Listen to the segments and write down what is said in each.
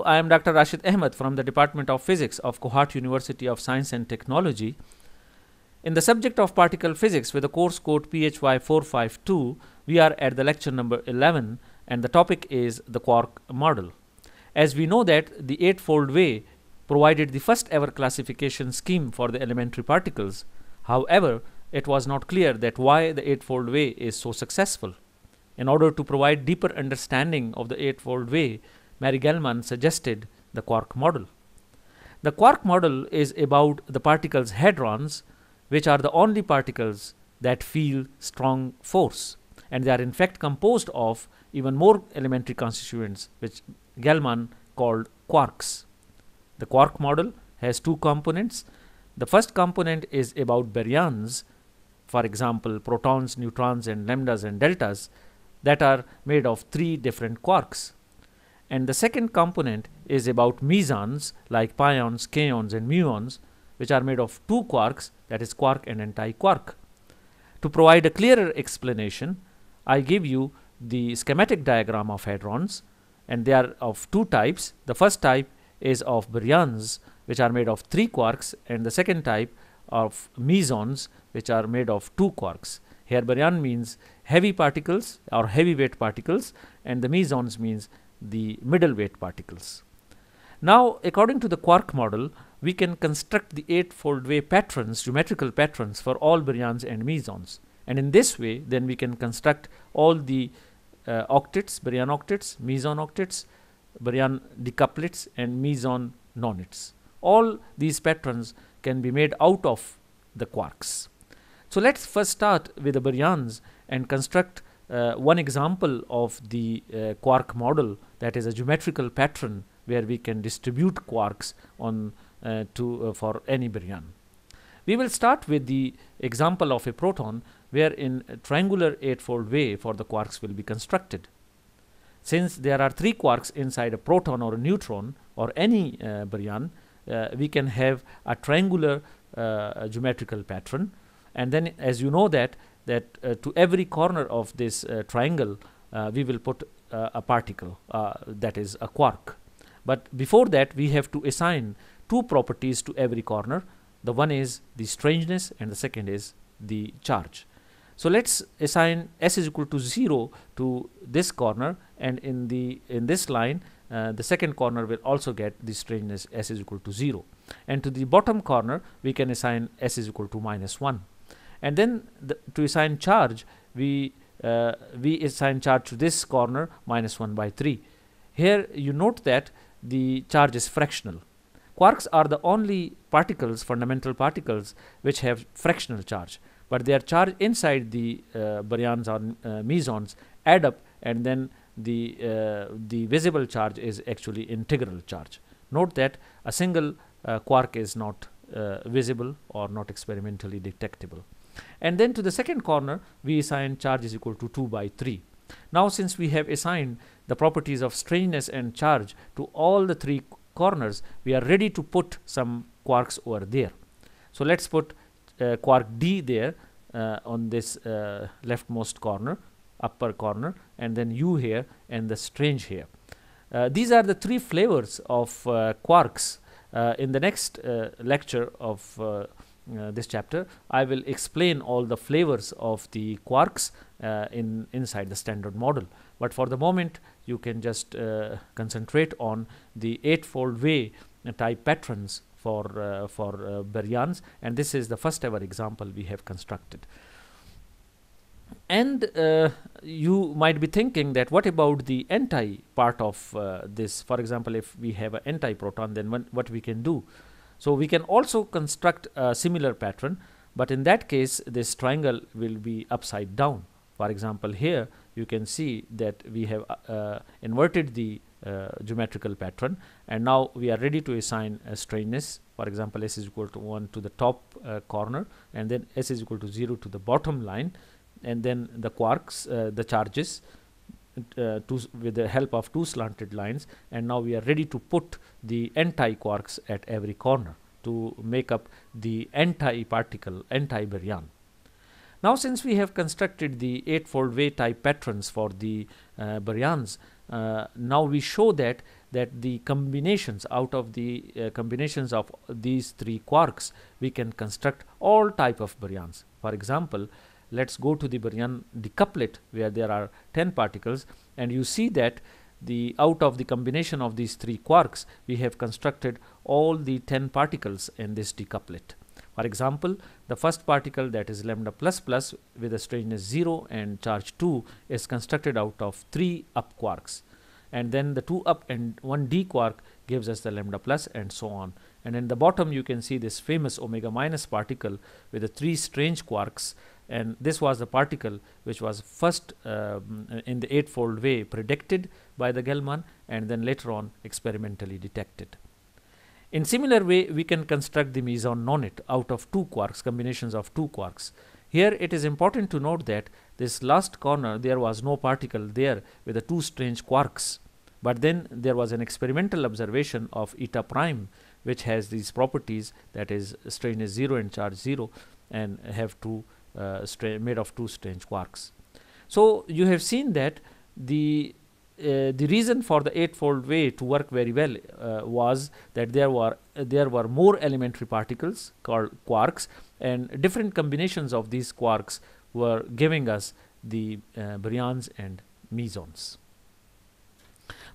I am Dr. Rashid Ahmed from the Department of Physics of Kohat University of Science and Technology. In the subject of particle physics with the course code PHY 452, we are at the lecture number 11 and the topic is the quark model. As we know that the eightfold way provided the first ever classification scheme for the elementary particles. However, it was not clear that why the eightfold way is so successful. In order to provide deeper understanding of the eightfold way, Murray Gell-Mann suggested the quark model. The quark model is about the particles hadrons, which are the only particles that feel strong force, and they are in fact composed of even more elementary constituents, which Gell-Mann called quarks. The quark model has two components. The first component is about baryons, for example, protons, neutrons, and lambdas and deltas, that are made of three different quarks and the second component is about mesons like pions, kaons and muons which are made of two quarks that is quark and anti-quark. To provide a clearer explanation, I give you the schematic diagram of hadrons and they are of two types. The first type is of baryons which are made of three quarks and the second type of mesons which are made of two quarks. Here baryon means heavy particles or heavyweight particles and the mesons means the middle weight particles. Now, according to the quark model, we can construct the eightfold way patterns, geometrical patterns for all baryons and mesons. And in this way, then we can construct all the uh, octets, baryon octets, meson octets, baryon decuplets, and meson nonets. All these patterns can be made out of the quarks. So let's first start with the baryons and construct uh, one example of the uh, quark model that is a geometrical pattern where we can distribute quarks on uh, to uh, for any baryon. We will start with the example of a proton where in a triangular eightfold way for the quarks will be constructed. Since there are three quarks inside a proton or a neutron or any uh, baryon, uh, we can have a triangular geometrical pattern and then as you know that that uh, to every corner of this uh, triangle uh, we will put a particle that is a quark. But before that we have to assign two properties to every corner. The one is the strangeness and the second is the charge. So let's assign s is equal to 0 to this corner and in the in this line uh, the second corner will also get the strangeness s is equal to 0 and to the bottom corner we can assign s is equal to minus 1 and then the, to assign charge we uh, we assign charge to this corner minus 1 by 3 here you note that the charge is fractional. Quarks are the only particles fundamental particles which have fractional charge. But their charge inside the uh, baryons or uh, mesons add up and then the uh, the visible charge is actually integral charge. Note that a single uh, quark is not uh, visible or not experimentally detectable and then to the second corner we assign charge is equal to 2 by 3. Now since we have assigned the properties of strangeness and charge to all the three corners we are ready to put some quarks over there. So let's put uh, quark D there uh, on this uh, leftmost corner upper corner and then U here and the strange here. Uh, these are the three flavors of uh, quarks. Uh, in the next lecture of uh, this chapter I will explain all the flavors of the quarks uh, in inside the standard model. But for the moment you can just uh, concentrate on the eightfold way type patterns for uh, for uh, baryons and this is the first ever example we have constructed. And uh, you might be thinking that what about the anti part of this? For example if we have an anti proton then what we can do so we can also construct a similar pattern, but in that case this triangle will be upside down. For example, here you can see that we have uh, uh, inverted the uh, geometrical pattern and now we are ready to assign a strangeness for example s is equal to 1 to the top uh, corner and then s is equal to 0 to the bottom line and then the quarks uh, the charges uh, with the help of two slanted lines and now we are ready to put the anti-quarks at every corner to make up the anti-particle anti-baryon. Now since we have constructed the eightfold way type patterns for the uh, baryons uh, now we show that that the combinations out of the uh, combinations of these three quarks we can construct all type of baryons for example let's go to the baryon decuplet where there are 10 particles and you see that the out of the combination of these three quarks we have constructed all the 10 particles in this decuplet for example the first particle that is lambda plus plus with a strangeness 0 and charge 2 is constructed out of 3 up quarks. And then the 2 up and 1 d quark gives us the lambda plus and so on. And in the bottom you can see this famous omega minus particle with the three strange quarks and this was the particle which was first um, in the eightfold way predicted by the Gell-Mann and then later on experimentally detected. In similar way we can construct the meson nonet out of two quarks combinations of two quarks. Here it is important to note that this last corner there was no particle there with the two strange quarks but then there was an experimental observation of eta prime which has these properties that is strain is 0 and charge 0 and have two uh, made of two strange quarks. So you have seen that the uh, the reason for the eightfold way to work very well uh, was that there were there were more elementary particles called quarks and different combinations of these quarks were giving us the uh, baryons and mesons.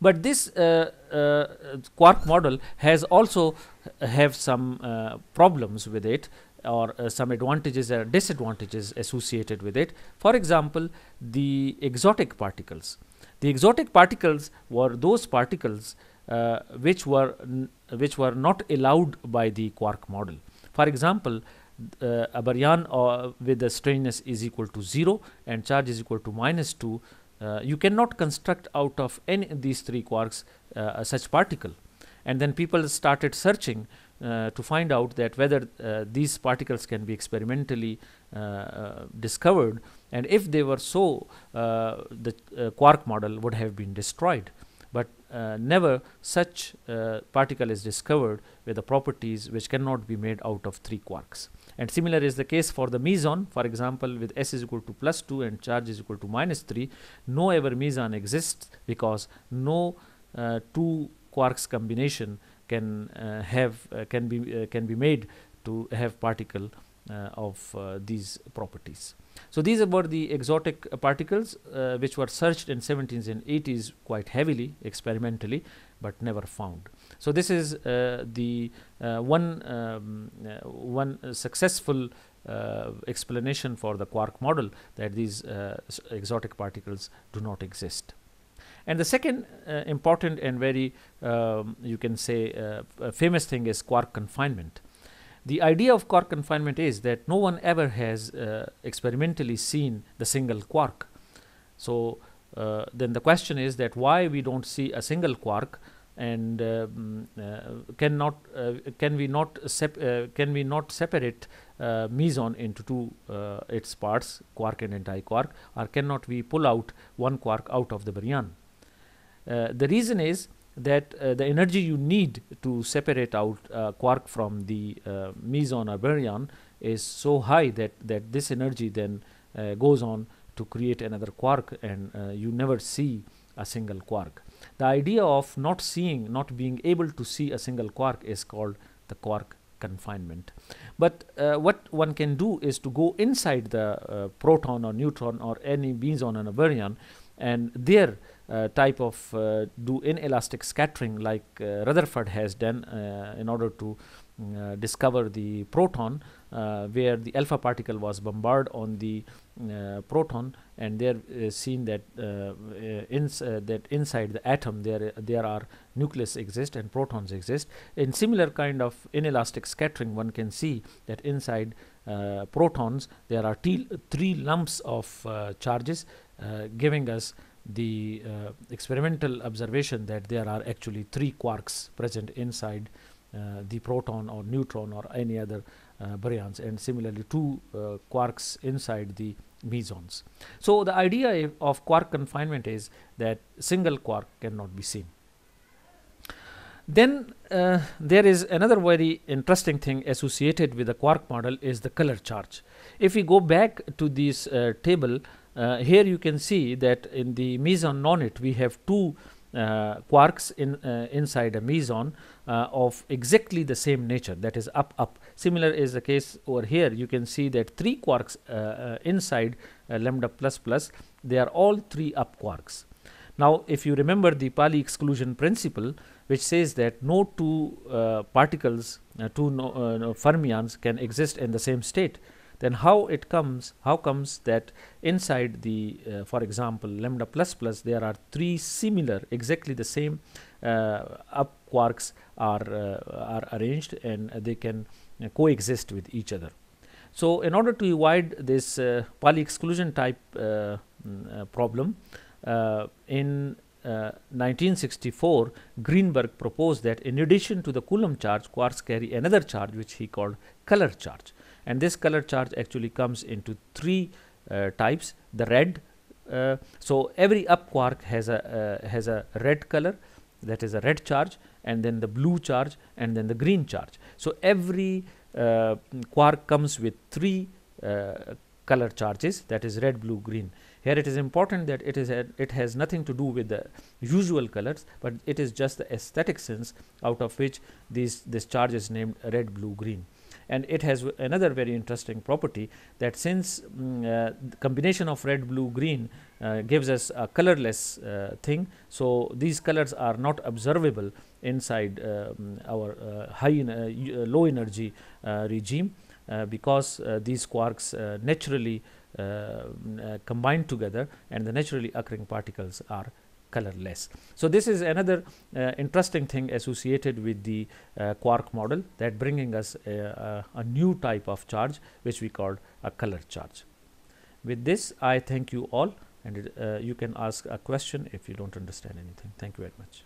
But this uh, uh, quark model has also have some problems with it or uh, some advantages or disadvantages associated with it. For example, the exotic particles. The exotic particles were those particles uh, which were which were not allowed by the quark model. For example, uh, a baryon with the strangeness is equal to 0 and charge is equal to minus 2 uh, you cannot construct out of any of these three quarks uh, such particle and then people started searching uh, to find out that whether uh, these particles can be experimentally uh, uh, discovered. And if they were so the quark model would have been destroyed. But never such particle is discovered with the properties which cannot be made out of three quarks. And similar is the case for the meson. For example with s is equal to plus 2 and charge is equal to minus 3 no ever meson exists because no uh, two quarks combination can uh, have uh, can be uh, can be made to have particle uh, of uh, these properties so these were the exotic particles which were searched in 70s and 80s quite heavily experimentally but never found so this is uh, the uh, one um, uh, one successful uh, explanation for the quark model that these uh, exotic particles do not exist. And the second uh, important and very um, you can say famous thing is quark confinement. The idea of quark confinement is that no one ever has experimentally seen the single quark. So then the question is that why we don't see a single quark and um, uh, cannot uh, can we not uh, can we not separate meson into two its parts quark and anti-quark or cannot we pull out one quark out of the baryon the reason is that uh, the energy you need to separate out uh, quark from the uh, meson or baryon is so high that that this energy then goes on to create another quark and you never see a single quark the idea of not seeing, not being able to see a single quark is called the quark confinement. But uh, what one can do is to go inside the uh, proton or neutron or any meson and a baryon and their uh, type of uh, do inelastic scattering like uh, Rutherford has done uh, in order to uh, discover the proton uh, where the alpha particle was bombarded on the proton. And there is seen that that inside the atom there there are nucleus exist and protons exist. In similar kind of inelastic scattering one can see that inside protons there are three lumps of charges giving us the uh, experimental observation that there are actually three quarks present inside uh, the proton or neutron or any other uh, baryons and similarly two uh, quarks inside the mesons. So the idea of quark confinement is that single quark cannot be seen. Then uh, there is another very interesting thing associated with the quark model is the color charge. If we go back to this uh, table, uh, here you can see that in the meson nonet we have two uh, quarks in uh, inside a meson uh, of exactly the same nature that is up up. Similar is the case over here. You can see that three quarks inside lambda plus plus they are all three up quarks. Now if you remember the Pauli exclusion principle which says that no two uh, particles, uh, two no, uh, no fermions can exist in the same state, then how it comes, how comes that inside the, uh, for example, lambda plus plus, there are three similar, exactly the same uh, up quarks are, uh, are arranged and they can coexist with each other. So, in order to avoid this Pauli exclusion type mm, problem, in 1964, uh, Greenberg proposed that in addition to the Coulomb charge, quarks carry another charge which he called color charge. And this color charge actually comes into three uh, types the red. Uh, so, every up quark has a uh, has a red color that is a red charge and then the blue charge and then the green charge. So, every uh, quark comes with three color charges that is red, blue, green. Here it is important that it is a, it has nothing to do with the usual colors, but it is just the aesthetic sense out of which these this charge is named red, blue, green. And it has another very interesting property that since mm, uh, the combination of red, blue, green uh, gives us a colorless uh, thing, so these colors are not observable inside um, our uh, high uh, low energy uh, regime because these quarks naturally uh, uh, combined together and the naturally occurring particles are colorless. So, this is another uh, interesting thing associated with the uh, quark model that bringing us a, a, a, new type of charge which we called a color charge. With this I thank you all and uh, you can ask a question if you do not understand anything. Thank you very much.